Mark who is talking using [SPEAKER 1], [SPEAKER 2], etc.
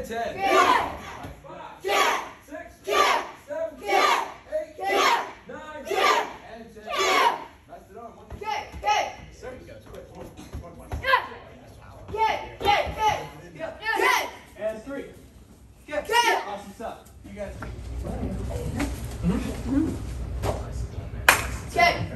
[SPEAKER 1] Ten, ten. Ten. Ten. Six. Ten. Seven. Ten. Eight. Ten. Nine. Ten. And ten. Ten. Nice to know. Ten. Ten. Sir, you got two. One, one. Ten. Ten. Ten. Ten. Ten.
[SPEAKER 2] And three. Ten. Ten. Watch this up. You guys. Ten.